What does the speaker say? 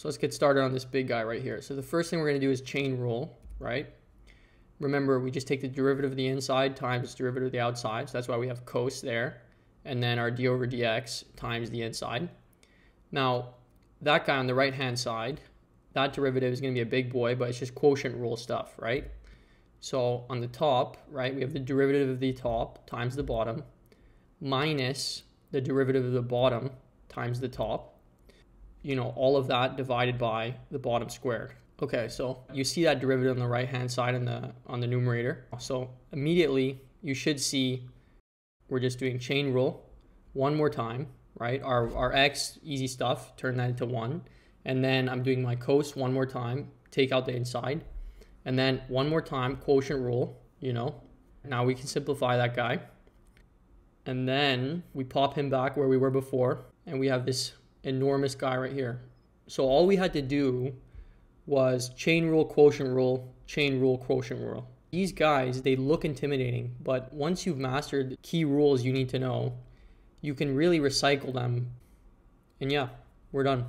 So let's get started on this big guy right here. So the first thing we're going to do is chain rule, right? Remember, we just take the derivative of the inside times derivative of the outside. So that's why we have cos there. And then our d over dx times the inside. Now, that guy on the right-hand side, that derivative is going to be a big boy, but it's just quotient rule stuff, right? So on the top, right, we have the derivative of the top times the bottom minus the derivative of the bottom times the top. You know, all of that divided by the bottom squared. Okay, so you see that derivative on the right-hand side on the on the numerator. So immediately you should see we're just doing chain rule one more time, right? Our, our x, easy stuff, turn that into 1. And then I'm doing my cos one more time, take out the inside. And then one more time, quotient rule, you know. Now we can simplify that guy. And then we pop him back where we were before. And we have this enormous guy right here. So all we had to do was chain rule, quotient rule, chain rule, quotient rule. These guys, they look intimidating, but once you've mastered the key rules you need to know, you can really recycle them. And yeah, we're done.